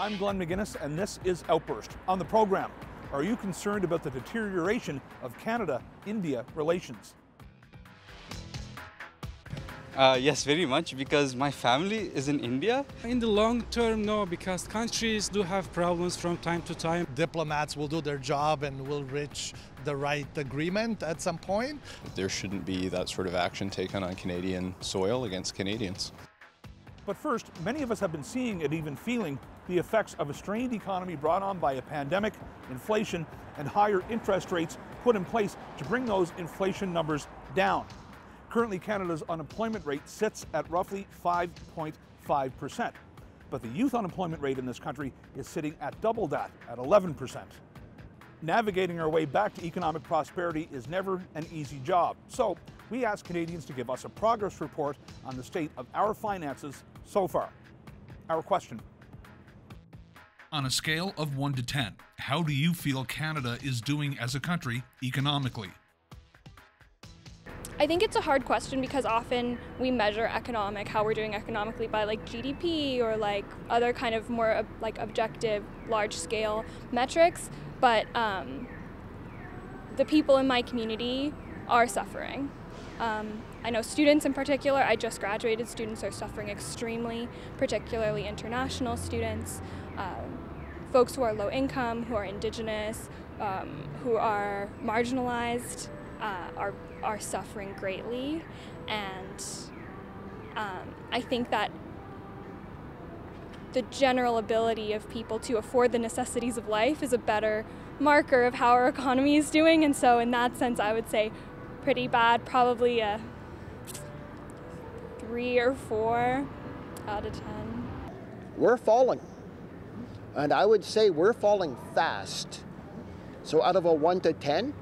I'm Glenn McGinnis, and this is Outburst. On the program, are you concerned about the deterioration of Canada India relations? Uh, yes, very much because my family is in India. In the long term, no, because countries do have problems from time to time. Diplomats will do their job and will reach the right agreement at some point. There shouldn't be that sort of action taken on Canadian soil against Canadians. But first, many of us have been seeing and even feeling the effects of a strained economy brought on by a pandemic, inflation, and higher interest rates put in place to bring those inflation numbers down. Currently, Canada's unemployment rate sits at roughly 5.5%. But the youth unemployment rate in this country is sitting at double that, at 11%. Navigating our way back to economic prosperity is never an easy job. So, we asked Canadians to give us a progress report on the state of our finances so far. Our question On a scale of 1 to 10, how do you feel Canada is doing as a country economically? I think it's a hard question because often we measure economic, how we're doing economically by like GDP or like other kind of more like objective, large scale metrics. But um, the people in my community are suffering. Um, I know students in particular, I just graduated, students are suffering extremely, particularly international students, um, folks who are low income, who are indigenous, um, who are marginalized, uh, are, are suffering greatly. And um, I think that the general ability of people to afford the necessities of life is a better marker of how our economy is doing. And so, in that sense, I would say pretty bad, probably a three or four out of ten. We're falling. And I would say we're falling fast. So, out of a 1 to 10,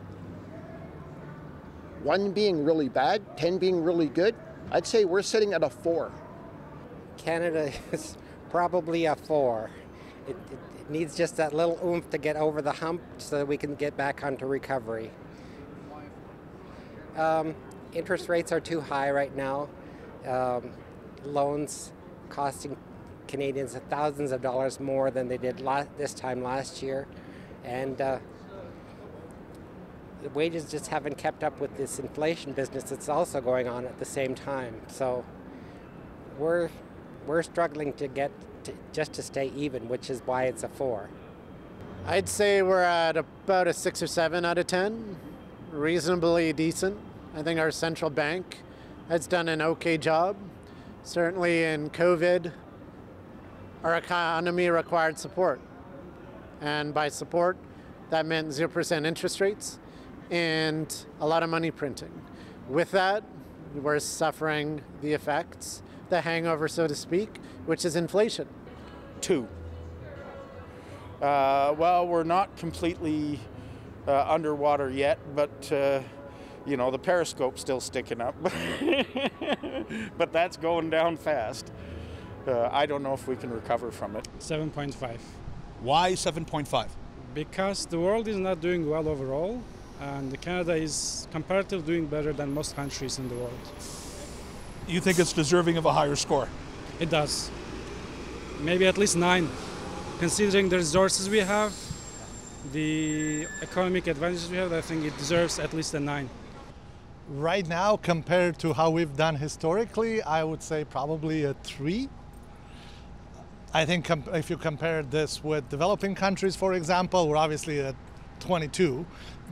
1 being really bad, 10 being really good, I'd say we're sitting at a 4. Canada is probably a four. It, it, it, needs just that little oomph to get over the hump so that we can get back onto recovery. Um, interest rates are too high right now. Um, loans costing Canadians thousands of dollars more than they did la- this time last year. And uh, the wages just haven't kept up with this inflation business that's also going on at the same time. So we're we're struggling to get to, just to stay even, which is why it's a four. I'd say we're at about a six or seven out of ten, reasonably decent. I think our central bank has done an okay job. Certainly in COVID, our economy required support. And by support, that meant 0% interest rates and a lot of money printing. With that, we're suffering the effects the hangover, so to speak, which is inflation. Two. Uh, well, we're not completely uh, underwater yet, but uh, you know the periscope's still sticking up. but that's going down fast. Uh, I don't know if we can recover from it. 7.5. Why 7.5? Because the world is not doing well overall, and Canada is comparatively doing better than most countries in the world you think it's deserving of a higher score? It does. Maybe at least nine, considering the resources we have, the economic advantages we have. I think it deserves at least a nine. Right now, compared to how we've done historically, I would say probably a three. I think if you compare this with developing countries, for example, we're obviously at 22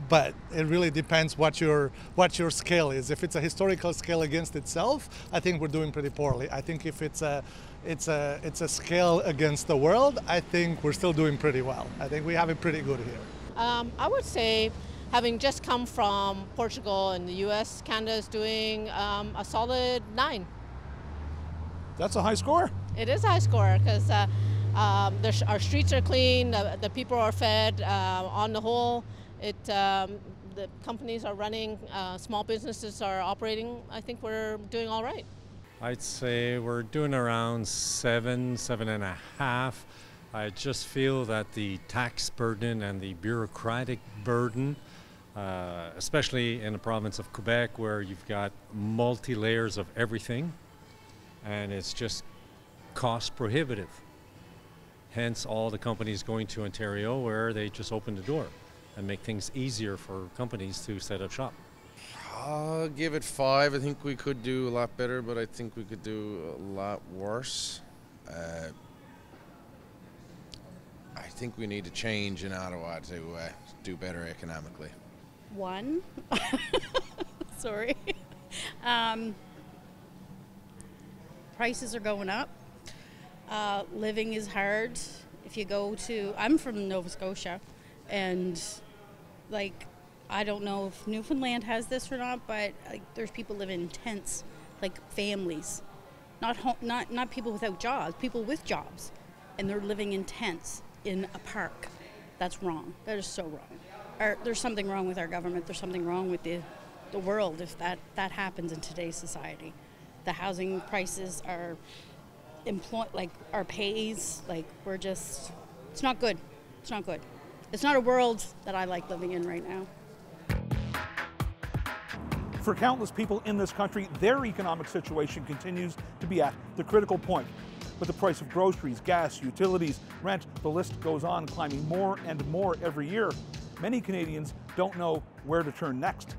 but it really depends what your what your scale is. If it's a historical scale against itself i think we're doing pretty poorly. I think if it's a it's a it's a scale against the world i think we're still doing pretty well. I think we have it pretty good here. Um, i would say having just come from portugal and the us canada is doing um, a solid nine. That's a high score it is high score because uh, um, the, our streets are clean, the, the people are fed. Uh, on the whole, it um, the companies are running, uh, small businesses are operating. I think we're doing all right. I'd say we're doing around seven, seven and a half. I just feel that the tax burden and the bureaucratic burden, uh, especially in the province of Quebec, where you've got multi layers of everything, and it's just cost prohibitive. Hence, all the companies going to Ontario where they just open the door and make things easier for companies to set up shop. I'll give it five. I think we could do a lot better, but I think we could do a lot worse. Uh, I think we need to change in Ottawa to uh, do better economically. One. Sorry. Um, prices are going up. Uh, living is hard. If you go to, I'm from Nova Scotia, and like, I don't know if Newfoundland has this or not, but like, there's people living in tents, like families, not not not people without jobs, people with jobs, and they're living in tents in a park. That's wrong. That is so wrong. There's something wrong with our government. There's something wrong with the the world if that that happens in today's society. The housing prices are employ like our pays like we're just it's not good. It's not good. It's not a world that I like living in right now. For countless people in this country, their economic situation continues to be at the critical point. With the price of groceries, gas, utilities, rent, the list goes on, climbing more and more every year. Many Canadians don't know where to turn next.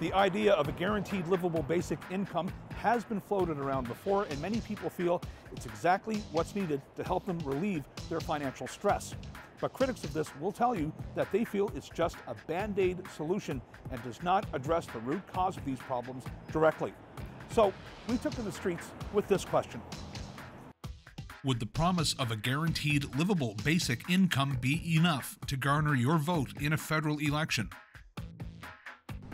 The idea of a guaranteed livable basic income has been floated around before, and many people feel it's exactly what's needed to help them relieve their financial stress. But critics of this will tell you that they feel it's just a band aid solution and does not address the root cause of these problems directly. So we took to the streets with this question Would the promise of a guaranteed livable basic income be enough to garner your vote in a federal election?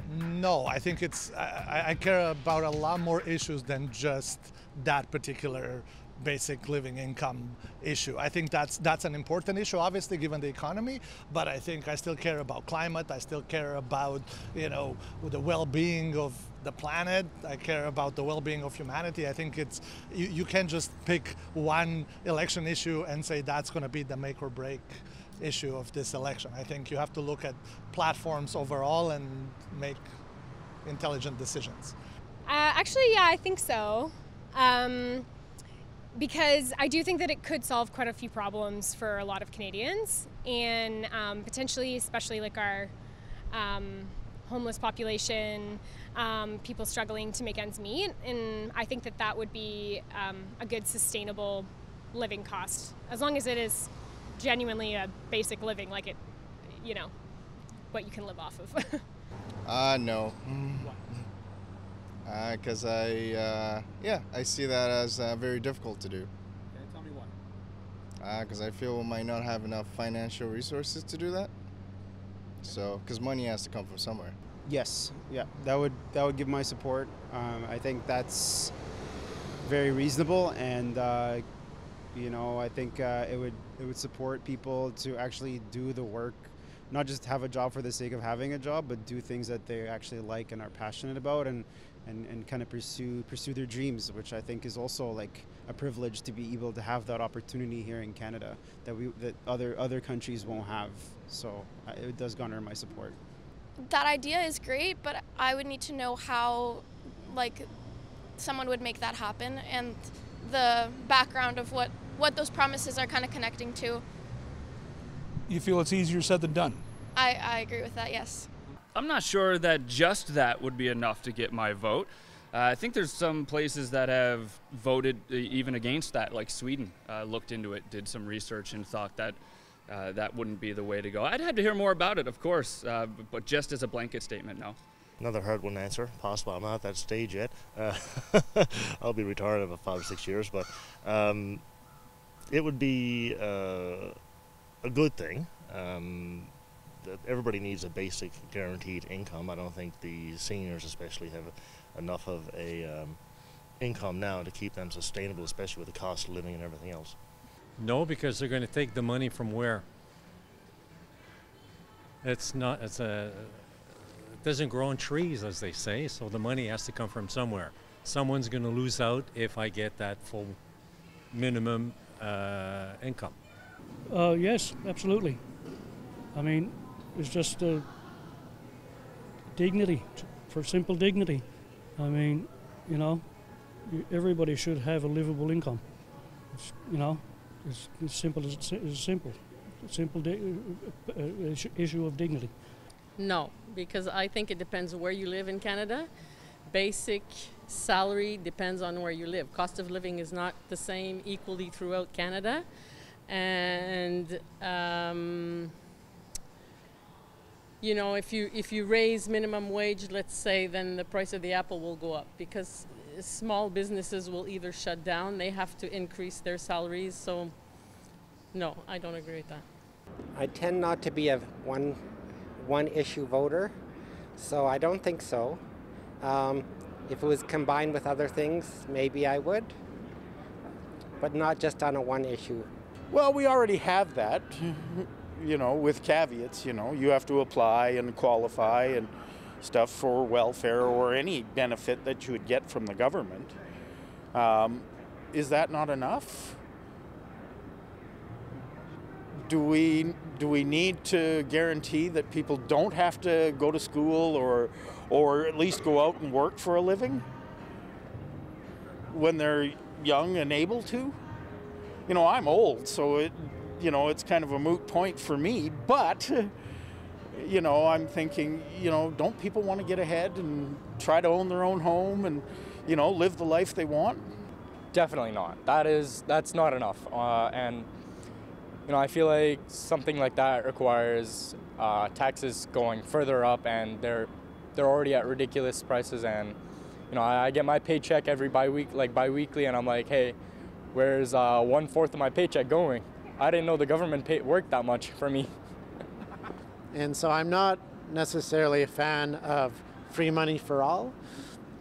No, I think it's. I, I, care about a lot more issues than just that particular basic living income issue. I think that's that's an important issue, obviously, given the economy. But I think I still care about climate. I still care about you know the well-being of the planet. I care about the well-being of humanity. I think it's you, you can't just pick one election issue and say that's going to be the make or break issue of this election. I think you have to look at platforms overall and make intelligent decisions. Uh, actually, yeah, I think so. Um, because I do think that it could solve quite a few problems for a lot of Canadians, and um, potentially, especially like our um, homeless population, um, people struggling to make ends meet. And I think that that would be um, a good, sustainable living cost, as long as it is genuinely a basic living, like it, you know, what you can live off of. uh, no. Because uh, I, uh, yeah, I see that as uh, very difficult to do. Okay, tell me why. Because I feel we might not have enough financial resources to do that. So, because money has to come from somewhere. Yes, yeah, that would that would give my support. Um, I think that's very reasonable, and uh, you know, I think uh, it would it would support people to actually do the work, not just have a job for the sake of having a job, but do things that they actually like and are passionate about, and and, and kind of pursue pursue their dreams, which I think is also like a privilege to be able to have that opportunity here in Canada that we that other other countries won't have. So uh, it does garner my support. That idea is great, but I would need to know how, like, someone would make that happen and the background of what what those promises are kind of connecting to. You feel it's easier said than done? I, I agree with that, yes. I'm not sure that just that would be enough to get my vote. Uh, I think there's some places that have voted even against that, like Sweden uh, looked into it, did some research, and thought that uh, that wouldn't be the way to go. I'd have to hear more about it, of course, uh, but just as a blanket statement, no. Another hard one to answer. Possible. I'm not at that stage yet. Uh, I'll be retired in about five or six years, but um, it would be uh, a good thing. Um, everybody needs a basic guaranteed income. I don't think the seniors, especially, have enough of a um, income now to keep them sustainable, especially with the cost of living and everything else. No, because they're going to take the money from where? It's not. It's a. It doesn't grow on trees, as they say. So the money has to come from somewhere. Someone's going to lose out if I get that full minimum uh, income. Uh, yes, absolutely. I mean, it's just a dignity, for simple dignity. I mean, you know, everybody should have a livable income. It's, you know, It's, it's simple as it's simple, simple di- uh, uh, issue- issue of dignity. No, because I think it depends where you live in Canada. Basic salary depends on where you live. Cost of living is not the same equally throughout Canada. And um, you know, if you if you raise minimum wage, let's say, then the price of the apple will go up because small businesses will either shut down, they have to increase their salaries. So, no, I don't agree with that. I tend not to be a one one issue voter, so I don't think so. Um, if it was combined with other things, maybe I would, but not just on a one issue. Well, we already have that, you know, with caveats. You know, you have to apply and qualify and stuff for welfare or any benefit that you would get from the government. Um, is that not enough? Do we do we need to guarantee that people don't have to go to school or or at least go out and work for a living when they're young and able to? You know, I'm old, so it you know, it's kind of a moot point for me, but you know, I'm thinking, you know, don't people want to get ahead and try to own their own home and, you know, live the life they want? Definitely not. That is that's not enough. Uh, and you know, I feel like something like that requires uh, taxes going further up, and they're they're already at ridiculous prices. And you know, I, I get my paycheck every bi week like biweekly, and I'm like, hey, where's uh, one fourth of my paycheck going? I didn't know the government pay- worked that much for me. And so I'm not necessarily a fan of free money for all.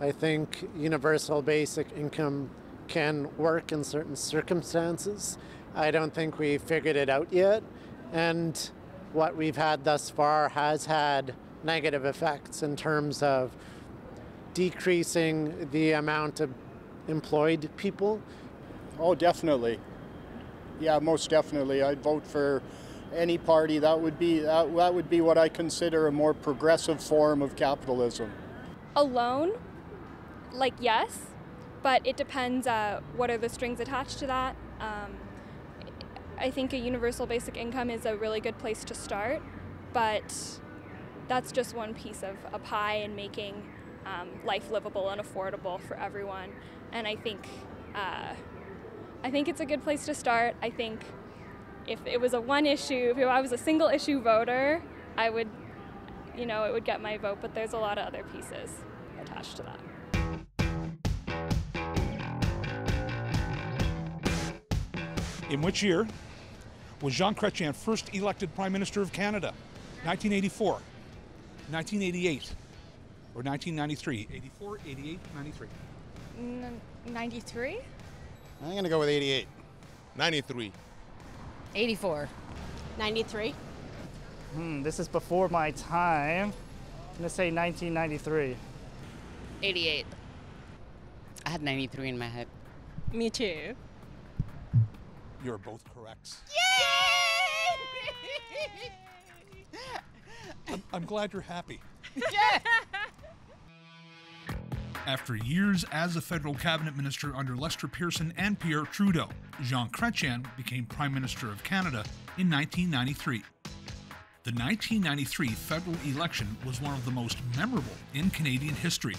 I think universal basic income can work in certain circumstances. I don't think we figured it out yet. And what we've had thus far has had negative effects in terms of decreasing the amount of employed people. Oh, definitely. Yeah, most definitely. I'd vote for any party that would be that, that would be what I consider a more progressive form of capitalism. Alone, like yes, but it depends uh, what are the strings attached to that. Um, I think a universal basic income is a really good place to start, but that's just one piece of a pie in making um, life livable and affordable for everyone. And I think uh, I think it's a good place to start. I think if it was a one issue, if I was a single issue voter, I would, you know, it would get my vote. But there's a lot of other pieces attached to that. In which year was Jean Chrétien first elected Prime Minister of Canada? 1984, 1988, or 1993? 84, 88, 93. N- 93? I'm going to go with 88. 93. 84. 93. Hmm, this is before my time. I'm gonna say 1993. 88. I had 93 in my head. Me too. You're both correct. I'm, I'm glad you're happy. After years as a federal cabinet minister under Lester Pearson and Pierre Trudeau, Jean Chrétien became Prime Minister of Canada in 1993. The 1993 federal election was one of the most memorable in Canadian history.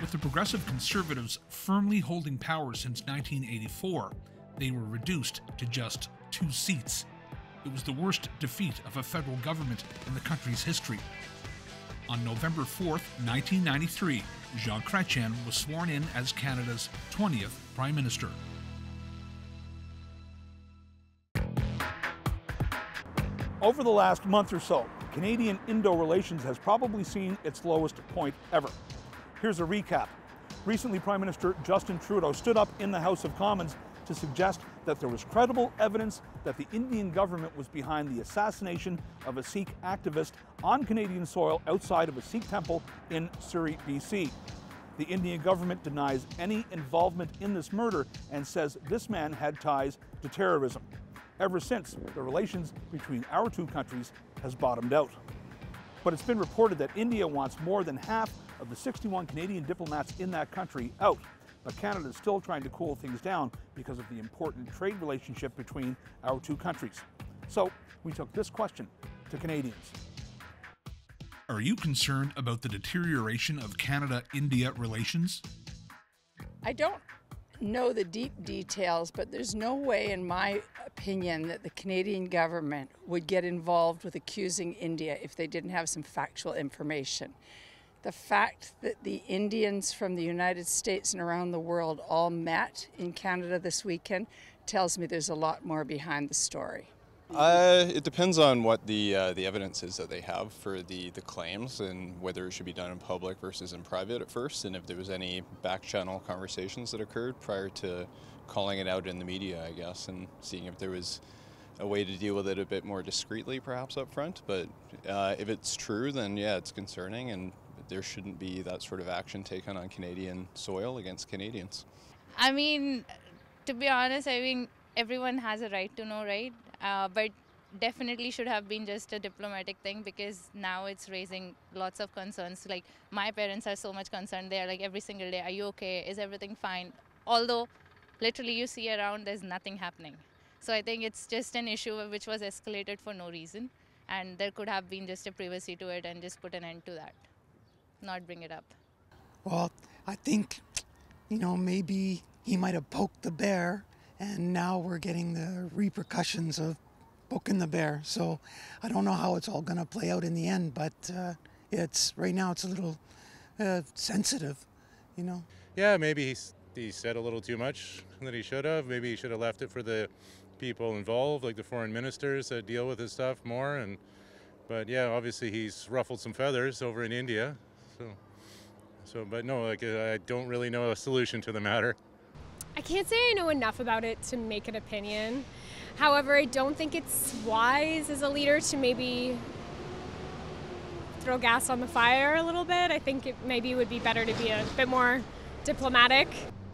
With the Progressive Conservatives firmly holding power since 1984, they were reduced to just two seats. It was the worst defeat of a federal government in the country's history. On November 4th, 1993, Jean Chrétien was sworn in as Canada's 20th Prime Minister. Over the last month or so, Canadian Indo relations has probably seen its lowest point ever. Here's a recap. Recently, Prime Minister Justin Trudeau stood up in the House of Commons to suggest that there was credible evidence that the Indian government was behind the assassination of a Sikh activist on Canadian soil outside of a Sikh temple in Surrey, BC. The Indian government denies any involvement in this murder and says this man had ties to terrorism. Ever since, the relations between our two countries has bottomed out. But it's been reported that India wants more than half of the 61 Canadian diplomats in that country out. But Canada is still trying to cool things down because of the important trade relationship between our two countries. So we took this question to Canadians. Are you concerned about the deterioration of Canada India relations? I don't know the deep details, but there's no way, in my opinion, that the Canadian government would get involved with accusing India if they didn't have some factual information. The fact that the Indians from the United States and around the world all met in Canada this weekend tells me there's a lot more behind the story. Uh, it depends on what the uh, the evidence is that they have for the, the claims and whether it should be done in public versus in private at first, and if there was any back channel conversations that occurred prior to calling it out in the media, I guess, and seeing if there was a way to deal with it a bit more discreetly, perhaps up front. But uh, if it's true, then yeah, it's concerning, and there shouldn't be that sort of action taken on Canadian soil against Canadians. I mean, to be honest, I mean, everyone has a right to know, right? Uh, but definitely should have been just a diplomatic thing because now it's raising lots of concerns. Like, my parents are so much concerned. They're like, every single day, are you okay? Is everything fine? Although, literally, you see around, there's nothing happening. So I think it's just an issue which was escalated for no reason. And there could have been just a privacy to it and just put an end to that, not bring it up. Well, I think, you know, maybe he might have poked the bear, and now we're getting the repercussions of poking the bear. So I don't know how it's all going to play out in the end, but uh, it's right now it's a little uh, sensitive, you know. Yeah, maybe he's, he said a little too much than he should have. Maybe he should have left it for the people involved, like the foreign ministers that deal with this stuff more. And but yeah, obviously he's ruffled some feathers over in India. So so, but no, like I don't really know a solution to the matter. I can't say I know enough about it to make an opinion. However, I don't think it's wise as a leader to maybe throw gas on the fire a little bit. I think it maybe would be better to be a bit more diplomatic.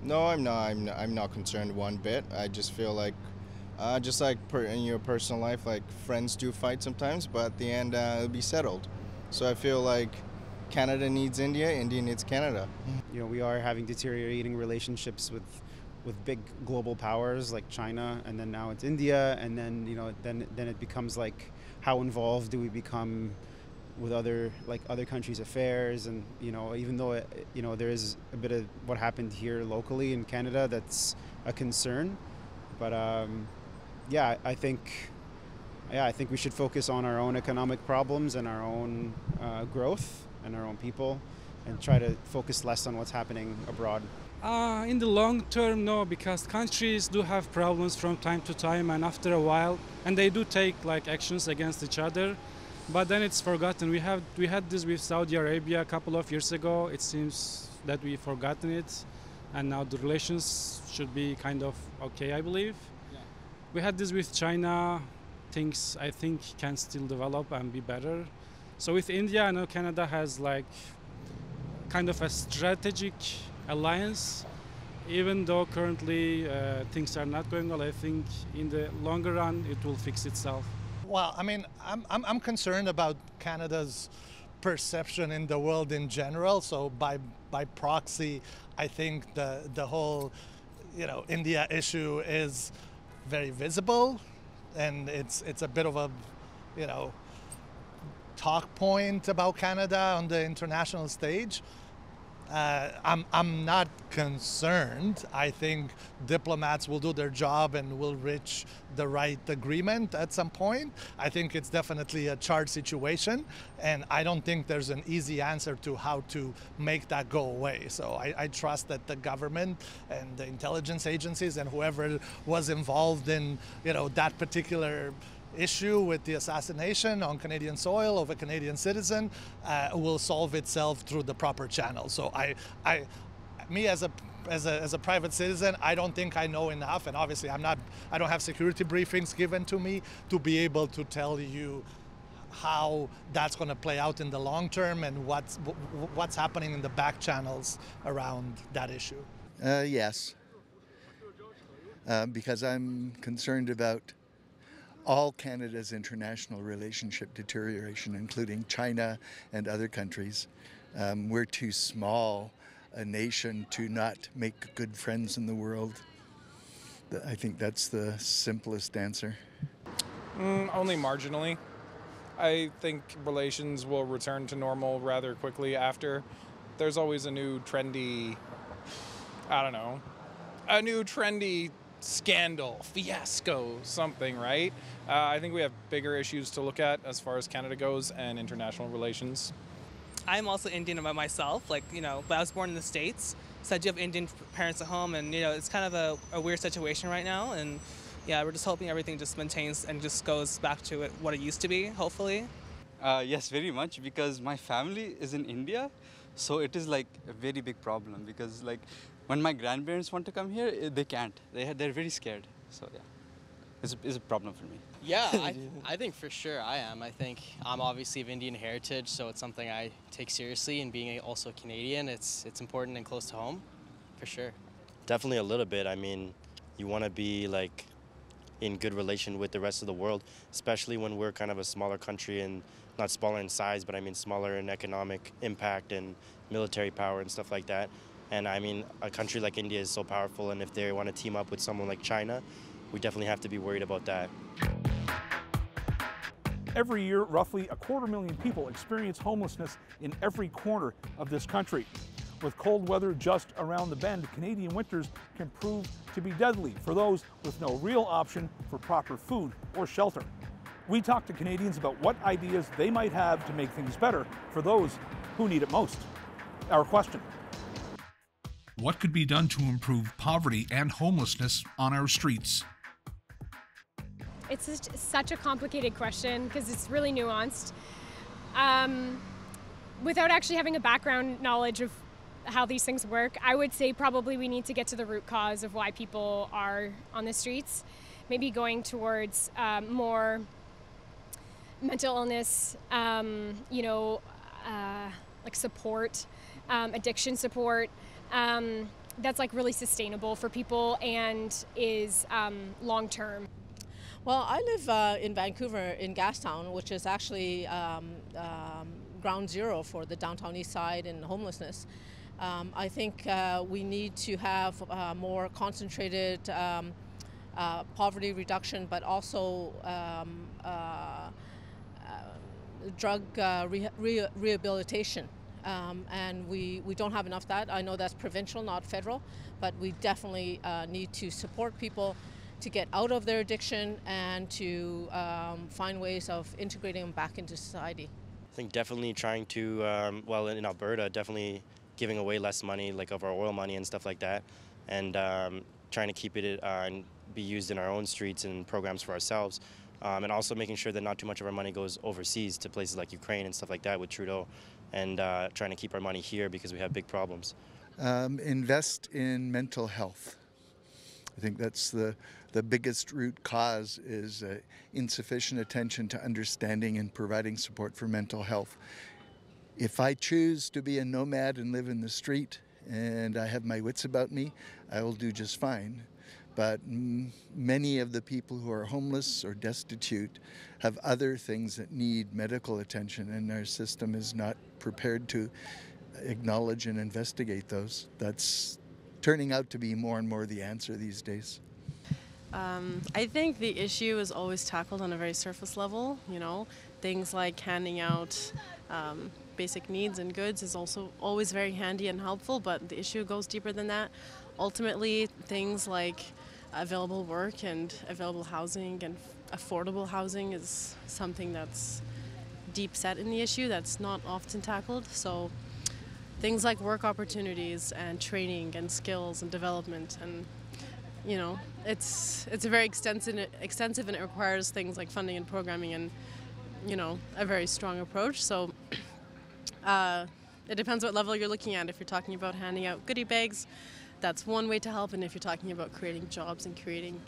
No, I'm not. I'm not, I'm not concerned one bit. I just feel like, uh, just like per, in your personal life, like friends do fight sometimes, but at the end uh, it'll be settled. So I feel like Canada needs India, India needs Canada. You know, we are having deteriorating relationships with with big global powers like China, and then now it's India, and then you know, then then it becomes like, how involved do we become with other like other countries' affairs, and you know, even though it, you know there is a bit of what happened here locally in Canada that's a concern, but um, yeah, I think. Yeah, I think we should focus on our own economic problems and our own uh, growth and our own people, and try to focus less on what's happening abroad. Uh, in the long term, no, because countries do have problems from time to time, and after a while, and they do take like actions against each other, but then it's forgotten. We have we had this with Saudi Arabia a couple of years ago. It seems that we've forgotten it, and now the relations should be kind of okay, I believe. Yeah. We had this with China. Things I think can still develop and be better. So with India, I know Canada has like kind of a strategic alliance. Even though currently uh, things are not going well, I think in the longer run it will fix itself. Well, I mean, I'm, I'm, I'm concerned about Canada's perception in the world in general. So by by proxy, I think the the whole you know India issue is very visible, and it's it's a bit of a you know talk point about Canada on the international stage. Uh, I'm, I'm not concerned. I think diplomats will do their job and will reach the right agreement at some point. I think it's definitely a charged situation, and I don't think there's an easy answer to how to make that go away. So I, I trust that the government and the intelligence agencies and whoever was involved in you know that particular issue with the assassination on Canadian soil of a Canadian citizen uh, will solve itself through the proper channel. So I, I, me as a as a, as a private citizen, I don't think I know enough, and obviously I'm not. I don't have security briefings given to me to be able to tell you how that's going to play out in the long term and what's what's happening in the back channels around that issue. Uh, yes, uh, because I'm concerned about all Canada's international relationship deterioration, including China and other countries. Um, we're too small a nation to not make good friends in the world. I think that's the simplest answer. Mm, only marginally. I think relations will return to normal rather quickly after. There's always a new trendy, I don't know, a new trendy scandal, fiasco, something, right? Uh, I think we have bigger issues to look at as far as Canada goes and international relations. I'm also Indian by myself, like, you know, but I was born in the States, so I do have Indian parents at home, and, you know, it's kind of a, a weird situation right now, and yeah, we're just hoping everything just maintains and just goes back to it, what it used to be, hopefully. Uh, yes, very much, because my family is in India, so it is like a very big problem, because like when my grandparents want to come here, eh, they can't. They, they're very scared, so yeah, it's a, it's a problem for me. Yeah, I, I think for sure I am. I think I'm obviously of Indian heritage, so it's something I take seriously. And being also Canadian, it's it's important and close to home, for sure. Definitely a little bit. I mean, you want to be like in good relation with the rest of the world, especially when we're kind of a smaller country and not smaller in size, but I mean smaller in economic impact and military power and stuff like that. And I mean, a country like India is so powerful, and if they want to team up with someone like China, we definitely have to be worried about that. Every year, roughly a quarter million people experience homelessness in every corner of this country. With cold weather just around the bend, Canadian winters can prove to be deadly for those with no real option for proper food or shelter. We talk to Canadians about what ideas they might have to make things better for those who need it most. Our question What could be done to improve poverty and homelessness on our streets? It's just such a complicated question because it's really nuanced. Um, without actually having a background knowledge of how these things work, I would say probably we need to get to the root cause of why people are on the streets. Maybe going towards um, more mental illness, um, you know, uh, like support, um, addiction support. Um, that's like really sustainable for people and is um, long term. Well, I live uh, in Vancouver in Gastown, which is actually um, um, ground zero for the downtown east side and homelessness. Um, I think uh, we need to have uh, more concentrated um, uh, poverty reduction, but also uh, uh, drug re re rehabilitation. Um, and we, we don't have enough that. I know that's provincial, not federal, but we definitely need to support people to get out of their addiction and to um, find ways of integrating them back into society. I think definitely trying to, um, well, in Alberta, definitely giving away less money, like of our oil money and stuff like that, and um, trying to keep it uh, and be used in our own streets and programs for ourselves. Um, and also making sure that not too much of our money goes overseas to places like Ukraine and stuff like that with Trudeau, and uh, trying to keep our money here because we have big problems. Um, invest in mental health. I think that's the the biggest root cause is uh, insufficient attention to understanding and providing support for mental health. If I choose to be a nomad and live in the street and I have my wits about me, I will do just fine. But many of the people who are homeless or destitute have other things that need medical attention, and our system is not prepared to acknowledge and investigate those. That's turning out to be more and more the answer these days. Um, I think the issue is always tackled on a very surface level. You know, things like handing out um, basic needs and goods is also always very handy and helpful, but the issue goes deeper than that. Ultimately, things like available work and available housing and affordable housing is something that's deep set in the issue that's not often tackled. So things like work opportunities and training and skills and development and you know, it's it's a very extensive extensive and it requires things like funding and programming and you know a very strong approach. So uh, it depends what level you're looking at. If you're talking about handing out goodie bags, that's one way to help, and if you're talking about creating jobs and creating,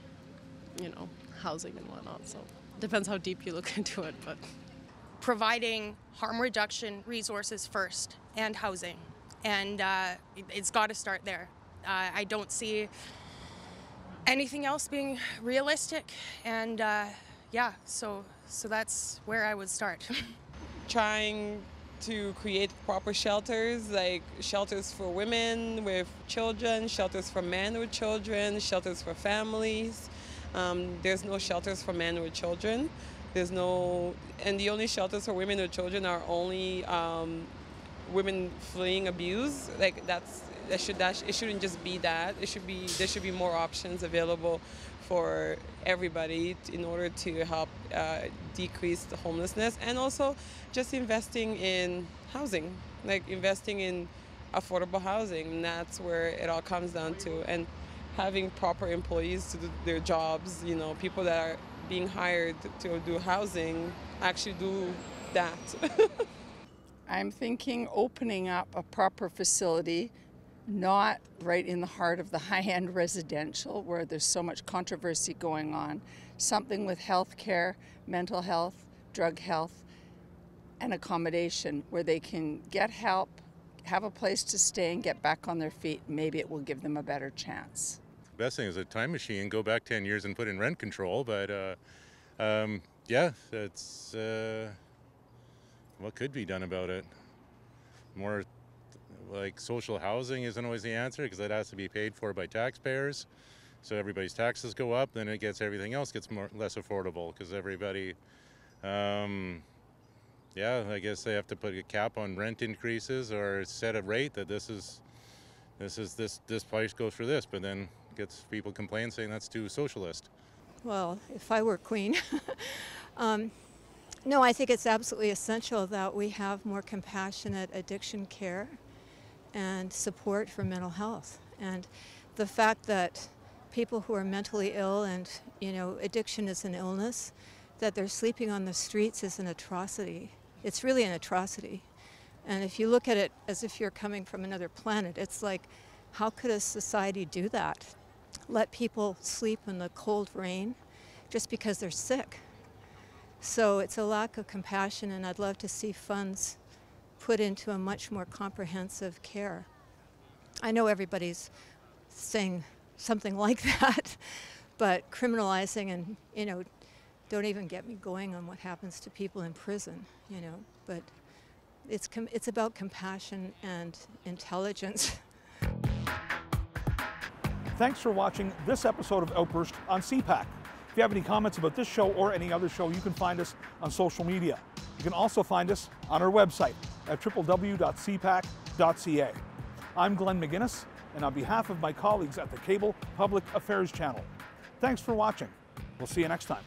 you know, housing and whatnot. So it depends how deep you look into it, but providing harm reduction resources first and housing, and uh, it's got to start there. Uh, I don't see anything else being realistic and uh, yeah so so that's where i would start trying to create proper shelters, like shelters for women with children, shelters for men with children, shelters for families. Um, there's no shelters for men with children. There's no, and the only shelters for women with children are only um, women fleeing abuse. Like that's that should that it shouldn't just be that. It should be there should be more options available for everybody in order to help uh, decrease the homelessness and also just investing in housing, like investing in affordable housing. That's where it all comes down to. And having proper employees to do their jobs, you know, people that are being hired to do housing actually do that. I'm thinking opening up a proper facility, not right in the heart of the high end residential where there's so much controversy going on. Something with health care, mental health, drug health, and accommodation where they can get help, have a place to stay, and get back on their feet. Maybe it will give them a better chance. The best thing is a time machine, go back 10 years and put in rent control. But uh, um, yeah, that's Uh, what could be done about it? More like social housing isn't always the answer because that has to be paid for by taxpayers. So everybody's taxes go up, then it gets everything else gets more less affordable because everybody. Um, yeah, I guess they have to put a cap on rent increases or set a rate that this is, this is this this price goes for this, but then gets people complain saying that's too socialist. Well, if I were queen, um, no, I think it's absolutely essential that we have more compassionate addiction care and support for mental health. And the fact that people who are mentally ill and, you know, addiction is an illness, that they're sleeping on the streets is an atrocity. It's really an atrocity. And if you look at it as if you're coming from another planet, it's like, how could a society do that? Let people sleep in the cold rain just because they're sick. So it's a lack of compassion, and I'd love to see funds put into a much more comprehensive care. I know everybody's saying something like that, but criminalizing and, you know, don't even get me going on what happens to people in prison, you know, but it's, it's about compassion and intelligence. Thanks for watching this episode of Outburst on CPAC. If you have any comments about this show or any other show, you can find us on social media. You can also find us on our website at www.cpac.ca. I'm Glenn McGinnis, and on behalf of my colleagues at the Cable Public Affairs Channel, thanks for watching. We'll see you next time.